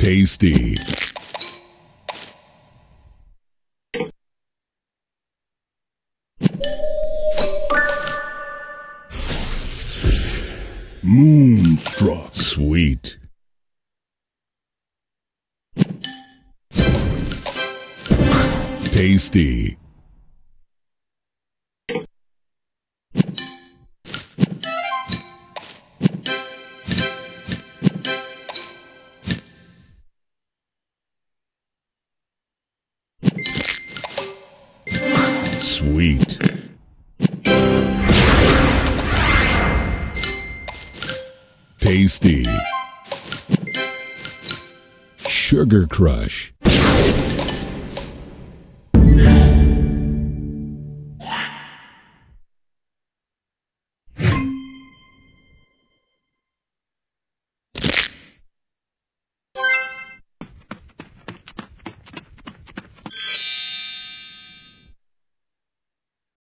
Tasty. Mmm, sweet. Tasty. Sweet. Tasty. Sugar Crush.